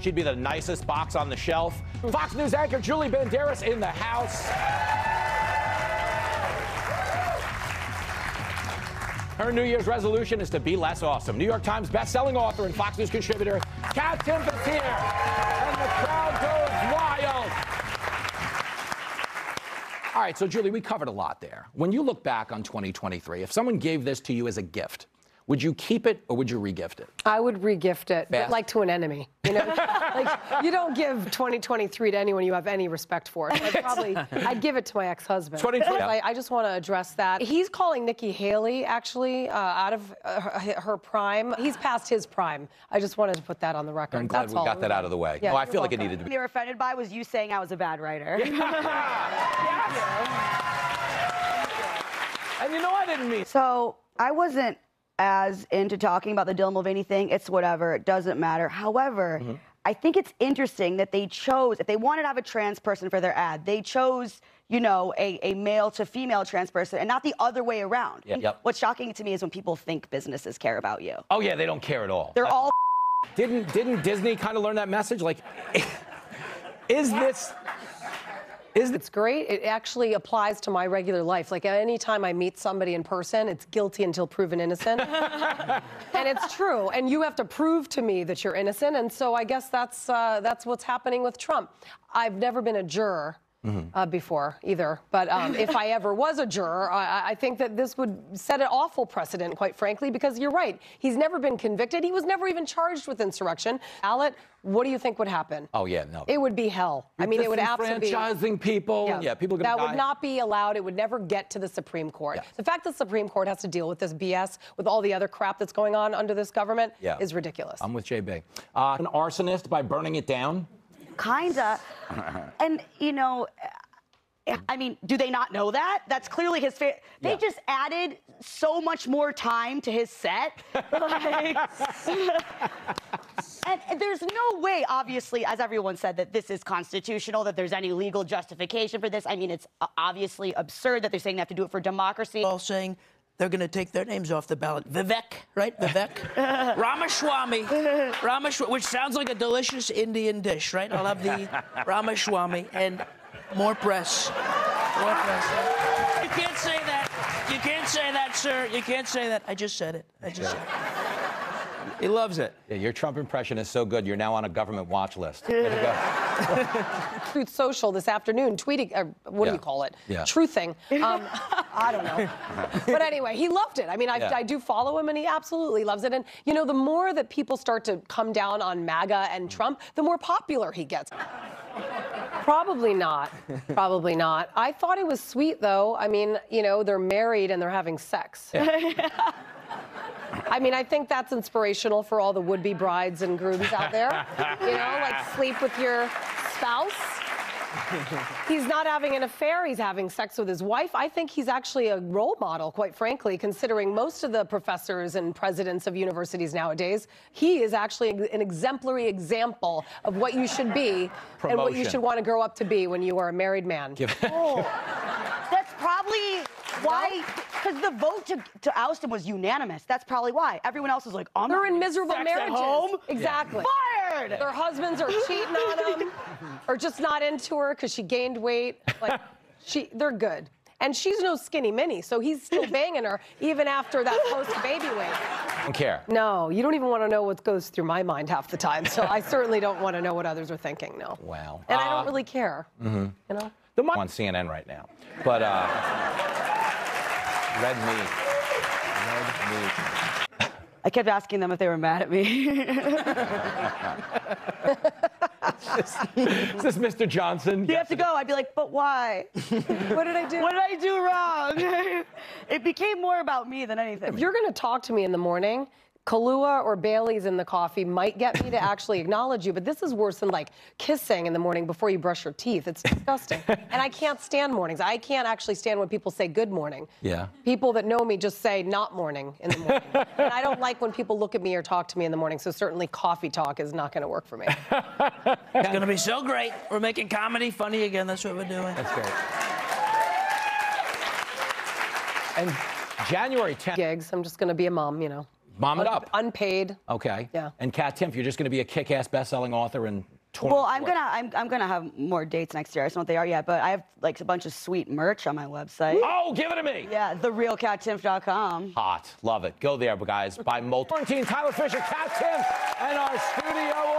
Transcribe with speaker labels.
Speaker 1: She'd be the nicest box on the shelf. Hmm. Fox News anchor Julie Banderas in the house. Her New Year's resolution is to be less awesome. New York Times best-selling author and Fox News contributor Kat Timpf here. And the crowd goes wild. All right, so Julie, we covered a lot there. When you look back on 2023, if someone gave this to you as a gift, would you keep it or would you regift it?
Speaker 2: I would regift it, but like to an enemy. You know, like you don't give 2023 to anyone you have any respect for. I'd probably, I'd give it to my ex-husband.
Speaker 1: 2020
Speaker 2: I, I just want to address that. He's calling Nikki Haley actually uh, out of uh, her, her prime. He's past his prime. I just wanted to put that on the record.
Speaker 1: I'm glad
Speaker 2: That's
Speaker 1: we
Speaker 2: all.
Speaker 1: got that out of the way.
Speaker 2: Yeah,
Speaker 1: oh, I
Speaker 2: you're
Speaker 1: feel like it needed to be.
Speaker 3: they were offended by was you saying I was a bad writer.
Speaker 1: And you know I didn't mean.
Speaker 3: So I wasn't as into talking about the Dylan Mulvaney thing. It's whatever. It doesn't matter. However,
Speaker 1: Mm-hmm.
Speaker 3: I think it's interesting that they chose, if they wanted to have a trans person for their ad, they chose, you know, a, a male to female trans person and not the other way around. And
Speaker 1: yep.
Speaker 3: What's shocking to me is when people think businesses care about you.
Speaker 1: Oh yeah, they don't care at all.
Speaker 3: They're all
Speaker 1: Didn't didn't Disney kind of learn that message? Like, is this is
Speaker 2: It's great. It actually applies to my regular life. Like anytime I meet somebody in person, it's guilty until proven innocent. and it's true. And you have to prove to me that you're innocent. And so I guess that's uh, that's what's happening with Trump. I've never been a juror. Uh, before either, but um, if I ever was a juror, I, I think that this would set an awful precedent, quite frankly, because you're right. He's never been convicted. He was never even charged with insurrection. Ballot, what do you think would happen?
Speaker 1: Oh yeah, no.
Speaker 2: It would be hell. I mean, it would absolutely be.
Speaker 1: Disenfranchising people. Yeah, people are gonna
Speaker 2: that
Speaker 1: die.
Speaker 2: would not be allowed. It would never get to the Supreme Court.
Speaker 1: Yeah.
Speaker 2: The fact that the Supreme Court has to deal with this BS, with all the other crap that's going on under this government,
Speaker 1: Yeah.
Speaker 2: is ridiculous.
Speaker 1: I'm with JB. Uh, an arsonist by burning it down.
Speaker 3: Kinda. and you know, I mean, do they not know that? That's clearly his. Fa- they
Speaker 1: Yeah.
Speaker 3: just added so much more time to his set. Like, and, and there's no way, obviously, as everyone said, that this is constitutional. That there's any legal justification for this. I mean, it's uh, obviously absurd that they're saying they have to do it for democracy.
Speaker 4: all saying they're going to take their names off the ballot. Vivek, right? Vivek. Ramaswamy. Ramaswamy, which sounds like a delicious Indian dish, right? I'll have the Ramaswamy and more press. More press. You can't say that. You can't say that, sir. You can't say that. I just said it. I just said it.
Speaker 5: He loves it.
Speaker 1: Yeah, your Trump impression is so good. You're now on a government watch list. Way to go.
Speaker 2: Truth Social this afternoon tweeting, uh, what do you call it?
Speaker 1: Yeah.
Speaker 2: Truthing. Um, I don't know. but anyway, he loved it. I mean, I,
Speaker 1: Yeah.
Speaker 2: I do follow him, and he absolutely loves it. And you know, the more that people start to come down on MAGA and mm. Trump, the more popular he gets. Probably not. Probably not. I thought it was sweet, though. I mean, you know, they're married and they're having sex. I mean, I think that's inspirational for all the would-be brides and grooms out there. You know, like sleep with your spouse. He's not having an affair, he's having sex with his wife. I think he's actually a role model, quite frankly, considering most of the professors and presidents of universities nowadays. He is actually an exemplary example of what you should be and what you should want to grow up to be when you are a married man.
Speaker 3: oh That's probably why, because the vote to, to oust him was unanimous. That's probably why. Everyone else was like, I'm
Speaker 2: They're
Speaker 3: not
Speaker 2: in miserable
Speaker 3: sex at
Speaker 2: marriages.
Speaker 3: home.
Speaker 2: Exactly.
Speaker 3: Fired.
Speaker 2: Their husbands are cheating on them, or just not into her because she gained weight. Like, she, they're good. And she's no skinny mini, so he's still banging her even after that post-baby weight.
Speaker 1: don't care.
Speaker 2: No, you don't even want to know what goes through my mind half the time. So I certainly don't want to know what others are thinking. No.
Speaker 1: Wow.
Speaker 2: And I
Speaker 1: Uh,
Speaker 2: don't really care. Mm-hmm. You know.
Speaker 1: The mon- on CNN right now, but uh, red meat. Red meat.
Speaker 3: I kept asking them if they were mad at me.
Speaker 1: Is this Mr. Johnson?
Speaker 3: you have to go. I'd be like, but why?
Speaker 2: What did I do?
Speaker 3: What did I do wrong? it became more about me than anything.
Speaker 2: If you're going to talk to me in the morning, Kahlua or Bailey's in the coffee might get me to actually acknowledge you, but this is worse than like kissing in the morning before you brush your teeth. It's disgusting. and I can't stand mornings. I can't actually stand when people say good morning.
Speaker 1: Yeah.
Speaker 2: People that know me just say not morning in the morning. and I don't like when people look at me or talk to me in the morning, so certainly coffee talk is not going to work for me.
Speaker 4: It's going to be so great. We're making comedy funny again. That's what we're doing.
Speaker 1: That's great. And January 10th.
Speaker 2: Gigs. I'm just going to be a mom, you know.
Speaker 1: Mom it up.
Speaker 2: Unpaid.
Speaker 1: Okay.
Speaker 2: Yeah.
Speaker 1: And Kat Timpf, you're just going to be a kick-ass best-selling author and.
Speaker 3: Well, I'm gonna I'm, I'm gonna have more dates next year. I don't know what they are yet, but I have like a bunch of sweet merch on my website.
Speaker 1: Oh, give it to me.
Speaker 3: Yeah, therealcattimp.com.
Speaker 1: Hot. Love it. Go there, guys. Buy multiple. Quarantine, Tyler Fisher, Timpf, and our studio